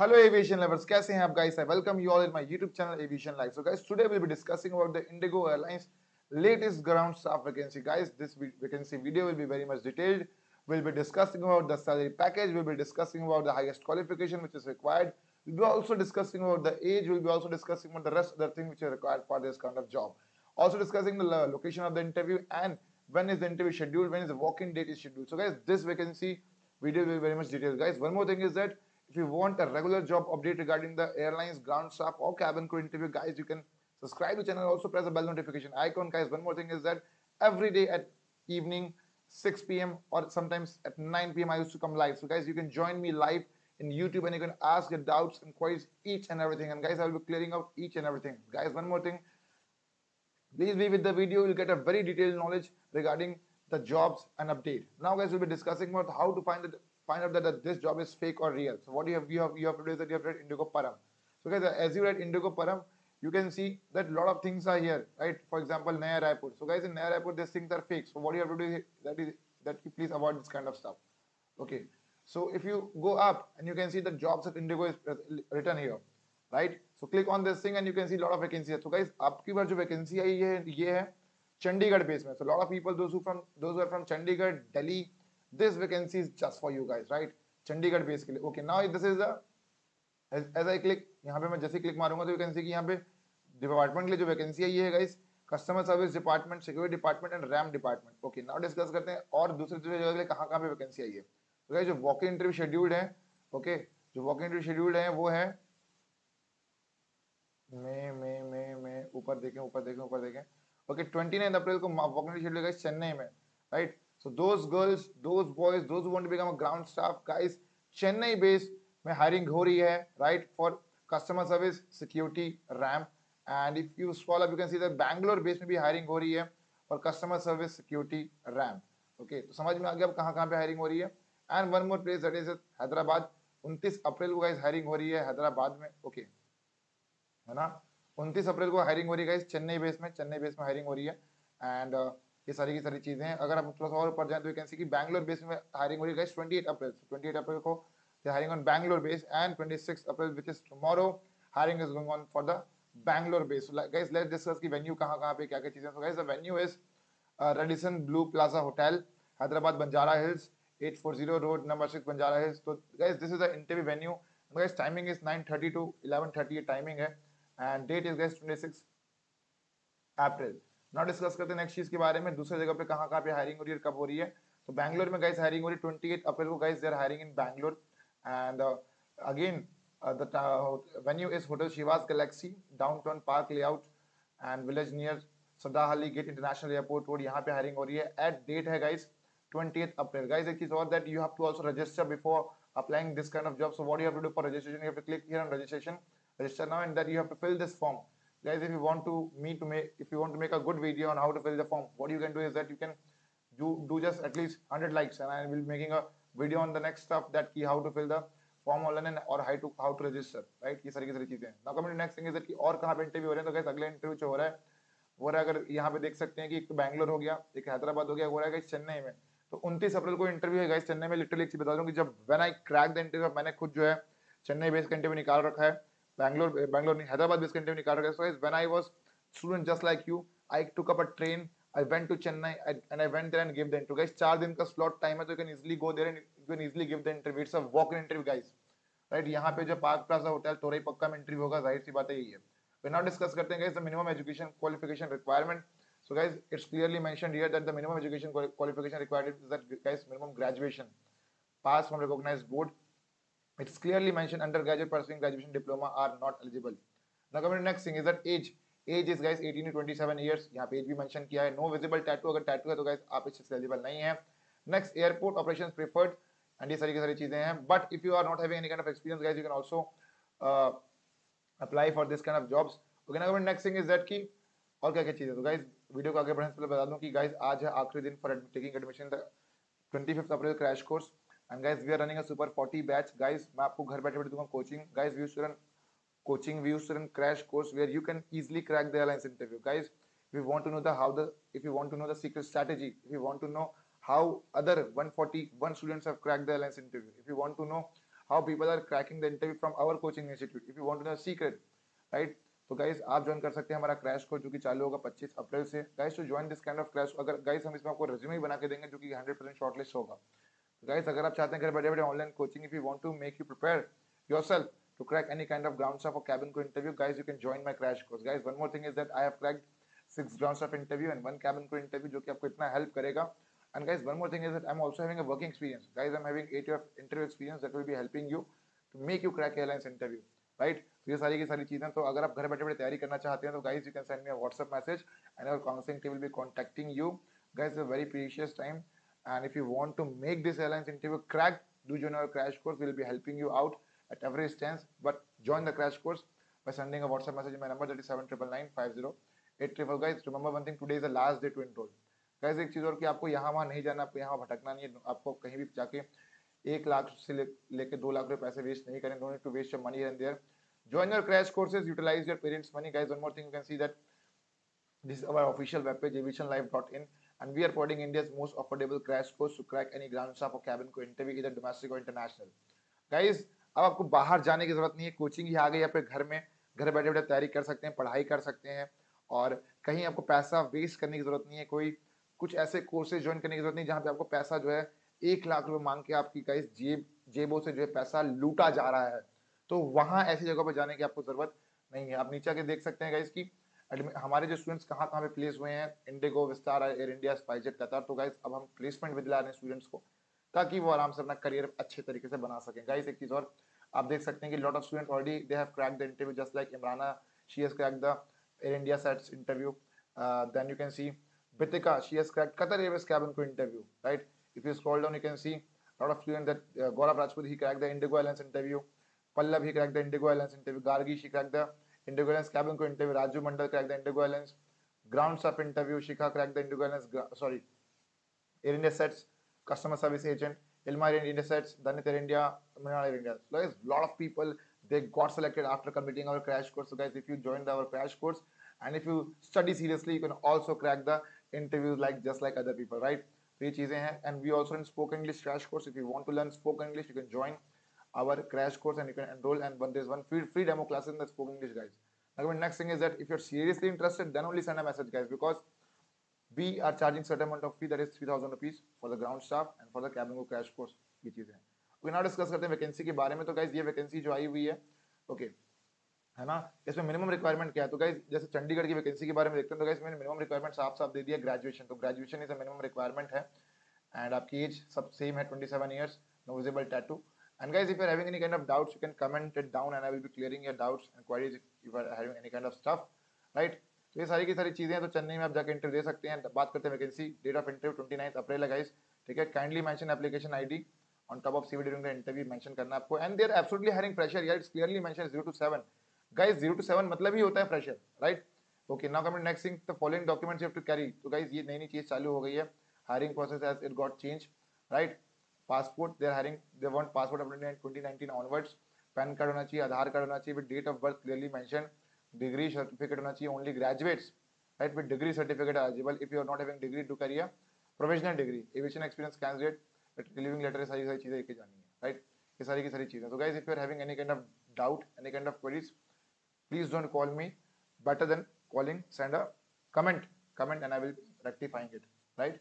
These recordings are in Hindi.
Hello aviation lovers, kaise hain aap guys? I welcome you all in my YouTube channel Aviation Life. So guys, today we'll be discussing about the Indigo Airlines latest ground staff vacancy. Guys, this vacancy video will be very much detailed. We'll be discussing about the salary package, we'll be discussing about the highest qualification which is required. We'll be also discussing about the age, we'll be also discussing about the rest of the thing which are required for this kind of job. Also discussing the location of the interview and when is the interview scheduled, when is the walk-in date is scheduled. So guys, this vacancy video will be very much detailed. Guys, one more thing is that if you want a regular job update regarding the airlines, ground staff or cabin crew interview, guys, you can subscribe to the channel. Also press the bell notification icon. Guys, one more thing is that every day at evening, 6 p.m. or sometimes at 9 p.m. I used to come live. So guys, you can join me live in YouTube and you can ask your doubts and queries each and everything. And guys, I will be clearing out each and everything. Guys, one more thing. Please be with the video. You'll get a very detailed knowledge regarding the jobs and update. Now guys, we'll be discussing about how to find the find out that, that this job is fake or real. So what you have you have you have to do is that you have to read Indigo Param. So guys, as you read Indigo Param, you can see that a lot of things are here, right? For example, Naya Raipur. So guys, in Naya Raipur, these things are fake. So what you have to do is that is that you please avoid this kind of stuff. Okay. So if you go up and you can see the jobs at Indigo is written here, right? So click on this thing and you can see a lot of vacancies. So guys, आपकी बार जो vacancy आई है ये है बेस में. So a lot of people those who from those who are from Chandigarh, Delhi, this vacancy is just for you guys right? Chandigarh base के लिए. Okay now this is the as, as i click यहाँ पे मैं जैसे क्लिक मारूँगा तो यू कैन सी कि यहाँ पे डिपार्टमेंट के लिए जो वैकेंसी है ये है guys customer service department security department and ram department okay now discuss करते हैं और दूसरे दूसरे जगह के लिए कहाँ कहाँ पे वैकेंसी आई है. तो गाइस जो वॉक इंटरव्यू शेड्यूल्ड है ओके जो वॉक इंटरव्यू शेड्यूल्ड है वो है मे मे मे मे ऊपर देखें ऊपर देखें ऊपर देखें. ओके ट्वेंटी नाइन अप्रैल को अपॉर्चुनिटी शेड्यूल गाइस चेन्नई में right so those girls those boys those want become a ground staff guys Chennai base में हायरिंग हो रही है right for customer service security ram and if you scroll up you can see that Bangalore base में भी हायरिंग हो रही है और customer service security ram okay तो समझ में आ गया अब कहाँ कहाँ पे हायरिंग हो रही है? And one more place that is Hyderabad उनतीस अप्रैल को गाइस हायरिंग हो रही है हैदराबाद में. ओके है ना? 29 अप्रैल को हायरिंग हो रही है चेन्नई बेस में चेन्नई बेस में हायरिंग हो रही है. एंड uh, ये सारी की सारी चीज़ें हैं। अगर आप थोड़ा सा और ऊपर जाए तो यू कि बैंगलोर बेस में हायरिंग हो रही है गाइस 28 अप्रैल 28 अप्रैल को hiring on Bangalore base and 26 April which is tomorrow hiring is going on for the Bangalore base guys let's discuss की वेन्यू कहां-कहां पे क्या-क्या चीज़ें so guys the venue is Radisson Blu Plaza Hotel Hyderabad Banjara Hills 840 road number 6 Banjara Hills तो guys this is the interview venue guys timing is 9:30 to 11:30 timing है। And date is guys 26 April now discuss करते नेक्स्ट चीज़ के बारे में, दूसरे जगह पे कहाँ कहाँ पे हायरिंग हो रही है कब हो रही है। तो बैंगलोर में गाइस हायरिंग हो रही है 28 अप्रैल को guys they are hiring in Bangalore and again the venue is hotel Shivas Galaxy Downtown Park Layout and Village near Sadahalli Gate International Airport Road यहाँ पे हायरिंग हो रही है। एट डेट है गाइस 28th अप्रैल गाइस एक चीज़ और that you have to also register before applying this kind of job. So what you have to do for registration, you have to click here on registration. Register now and that you have to fill this form guys if you want to me to make if you want to make a good video on how to fill the form what you can do is that you can do do just at least 100 likes and i will be making a video on the next stuff that key how to fill the form online or how to how to register right ये सारी की सारी चीज़ें now coming to next thing is that कि और कहाँ पे इंटरव्यू हो रहे हैं तो guys अगले इंटरव्यू जो हो रहा है वो रहा अगर यहाँ पे देख सकते हैं कि एक तो बैंगलोर हो गया एक हैदराबाद हो गया हो रहा है चेन्नई में तो 29 अप्रैल को इंटरव्यू है गाइस चेन्नई में लिटरली बता दूँ कि जब when I crack the interview मैंने खुद जो है चेन्नई बेस इंटरव्यू निकाल रखा है Bangalore, Bangalore, Hyderabad based content nikarta. So when I was student just like you, I took up a train. I went to Chennai I, and I went there and gave the interview. Guys, चार दिन का slot time है तो you can easily go there and you can easily give the interview. It's a walk-in interview, guys. Right? यहाँ पे जो पार्क प्लाजा होटल तोरई पक्का में इंटरव्यू होगा ज़ाहिर सी बात है यही है We now discuss करते हैं guys the minimum education qualification requirement. So guys, it's clearly mentioned here that the minimum education qualification required is that guys minimum graduation, pass from recognized board, It's clearly mentioned undergraduate pursuing graduation diploma are not eligible. Now coming to next thing is that age. Age is guys 18 to 27 years. यहाँ पे age भी mention किया है. No visible tattoo अगर tattoo है तो guys आप इससे eligible नहीं है. Next airport operations preferred and ये सारी की सारी चीज़ें हैं. But if you are not having any kind of experience guys you can also uh, apply for this kind of jobs. Okay now next thing is that कि और क्या क्या चीज़ें तो guys वीडियो को आगे बढ़ने से पहले बता दूँ कि guys आज है आखिरी दिन for taking admission the 25th April crash course. And guys we are running super 40 batch guys मैं आपको घर बैठे बैठे दूँगा coaching guys we should coaching we should crash course where you can easily crack the Alliance interview guys we want to know the how the if you want to know the secret strategy if you want to know how other 141 students have crack the Alliance interview if you want to know how people are cracking the interview from our coaching institute if you want to know secret right तो गाइज़ आप ज्वाइन कर सकते हैं हमारा क्रैश कोर्स जो कि चालू होगा 25 अप्रैल से। Guys to join this kind of crash अगर गाइस हम इसमें आपको रिज्यूमे ही बना के देंगे जो कि 100% शॉर्टलिस्ट होगा। गाइस अगर आप चाहते हैं घर बैठे बैठे online coaching if you want to make you prepare yourself to crack any kind of grounds of a cabin crew interview guys you can join my crash course guys one more thing is that I have cracked six grounds of interview and one cabin crew interview जो कि आपको इतना हेल्प करेगा. And guys one more thing is that I am also having a working experience guys I am having 8 year interview experience that will be helping you to make you crack airlines interview right तो ये सारी की सारी चीज़ें तो अगर आप घर बैठे बैठे तैयारी करना चाहते हैं तो guys you can send me a WhatsApp message and our counselling team will be contacting you guys it's a very precious time And if you want to make this airlines interview crack, do join our crash course. We'll be helping you out at every stance. But join the crash course by sending a WhatsApp message my number that is seven triple nine five zero eight triple. Guys, remember one thing: today is the last day to enroll. Guys, एक चीज़ और कि आपको यहाँ वहाँ नहीं जाना, आपको यहाँ भटकना नहीं है, आपको कहीं भी जाके एक लाख से ले, लेके दो लाख रुपए पैसे वेस्ट नहीं करें. Don't need to waste your money here and there. Join your crash courses, utilize your parents' money. Guys, one more thing you can see that this is our official webpage aviationlife.in and we are providing India's most affordable crash course to crack any ground staff or cabin crew interview either domestic or international. Guys, अब आपको बाहर जाने की ज़रूरत नहीं है कोचिंग ही आ गई अपने घर में घर बैठे बैठे तैयारी कर सकते हैं पढ़ाई कर सकते हैं और कहीं आपको पैसा वेस्ट करने की ज़रूरत नहीं है कोई कुछ ऐसे कोर्सेज ज्वाइन करने की ज़रूरत नहीं जहाँ पे आपको पैसा जो है एक लाख रुपए मांग के आपकी कई जेब जेबों से जो है पैसा लूटा जा रहा है तो वहाँ ऐसी जगह पर जाने की आपको ज़रूरत नहीं है आप नीचे आके देख सकते हैं गाइस की हमारे जो स्टूडेंट्स कहाँ कहाँ पे प्लेस हुए हैं IndiGo Vistara Air India SpiceJet Qatar तो गाइज़ अब हम प्लेसमेंट भी दिला रहे हैं स्टूडेंट्स को, ताकि वो आराम से अपना करियर अच्छे तरीके से बना सकें। गाइज़ एक चीज़ और, आप देख सकते हैं कि lot of student already they have crack the interview just like Imrana she has crack the Air India SATS interview then you can see Bitika she has crack Qatar Airways cabin crew interview right if you scroll down you can see lot of student that Gaurav Rajput he crack the IndiGo airlines interview Pallav he crack the IndiGo airlines interview Gargi she crack the IndiGo airlines cabin crew interview Raju Mandal crack the IndiGo airlines ground of interview Shikha crack the IndiGo airlines sorry Air India SATS customer service agent इलमार India SATS Dhanit Air India Mrinal Air India lot of people they got selected after committing our crash course guys if you join the our crash course and if you study seriously you can also crack the interview like just like other people right ये चीज़ें हैं and we also in spoken English crash course if you want to learn spoken English you can join our crash course and you can enroll and one there's one free, free demo class in the spoken English guys. Now, next thing is that if you're seriously interested, then only send a message guys because we are charging certain amount of fee that is 3000 rupees for the ground staff and for the cabin crew crash course ये चीज़ें हैं ओके नाउ डिस्कस करते हैं वैकेंसी के बारे में तो गाइज़ ये वैकेंसी जो आई हुई है okay. है ना इसमें मिनिमम रिक्वायरमेंट क्या है तो गाइज़ जैसे चंडीगढ़ की वैकेंसी के बारे में देखते हैं तो गाइज़ मैंने मिनिमम रिक्वायरमेंट साफ़ साफ़ दे दिया ग्रेजुएशन तो graduation is a minimum requirement है एंड आपकी एज सब सेम है 27 years no visible tattoo and guys if you're having any kind of doubts you can comment it down and i will be clearing your doubts and queries if you are having any kind of stuff right तो ये सारी की सारी चीज़ें हैं तो चेन्नई में आप जाकर इंटरव्यू दे सकते हैं बात करते हैं vacancy date of interview twenty ninth April है गाइस ठीक है kindly mention application ID top of CV during the interview mention करना आपको they are absolutely hiring fresher yeah it's clearly mentioned 0 to 7 guys 0 to 7 मतलब ही होता है fresher right okay now coming next thing the following documents you have to carry तो guys ये नई नई चीज़ चालू हो गई है hiring process as it got changed right passport they are hiring, they want passport of 2019 onwards. PAN card होना चाहिए, आधार कार्ड होना चाहिए with date of birth clearly mention degree certificate होना चाहिए only graduates right with degree certificate eligible if you are not having degree to career professional degree aviation experience candidate leaving letter सारी सारी चीज़ें लेके जानी है राइट ये सारी की सारी चीज़ें तो guys if you are having any kind of doubt any kind of queries please don't call me better than calling send a comment comment and i will rectifying it, right?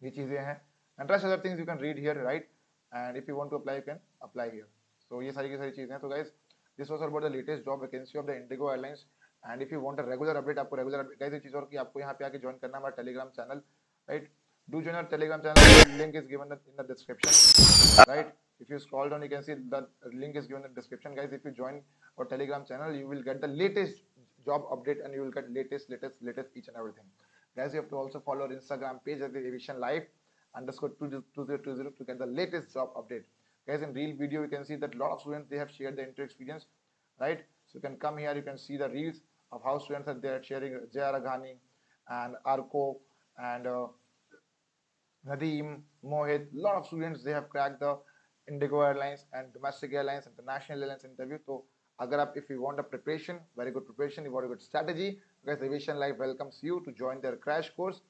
ये चीज़ें हैं। And rest other things you can read here right and if you want to apply you can apply here so ये सारी की सारी चीज़ें हैं तो guys this was about the latest job vacancy of the Indigo Airlines and if you want a regular update आपको regular update guys एक चीज़ और कि आपको यहाँ पे आके ज्वाइन करना हमारा Telegram channel right do join our telegram channel link is given in the description right if you scroll down you can see the link is given in the description guys if you join our telegram channel you will get the latest job update and you will get latest latest latest each and everything guys you have to also follow our instagram page at the aviation live underscore 2020 to get the latest job update guys in real video you can see that a lot of students they have shared their interview experience right so you can come here you can see the reels of how students are there sharing Jaya Raghani and Arco and uh, Nadeem, Mohit, a lot of students they have cracked the Indigo Airlines and domestic airlines, international airlines interview. So, if you want a preparation, very good preparation, you want a good strategy, guys, Aviation Life welcomes you to join their crash course.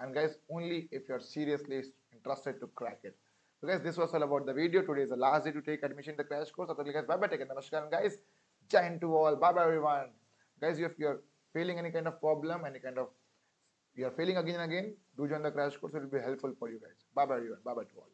And guys, only if you are seriously interested to crack it. So guys, this was all about the video. Today is the last day to take admission in the crash course. So guys, bye bye. Take. Namaskar, guys. Giant to all. Bye bye, everyone. Guys, if you're feeling any kind of problem, any kind of you are failing again and again, do join the crash course. It will be helpful for you guys. Bye bye, everyone. Bye bye to all.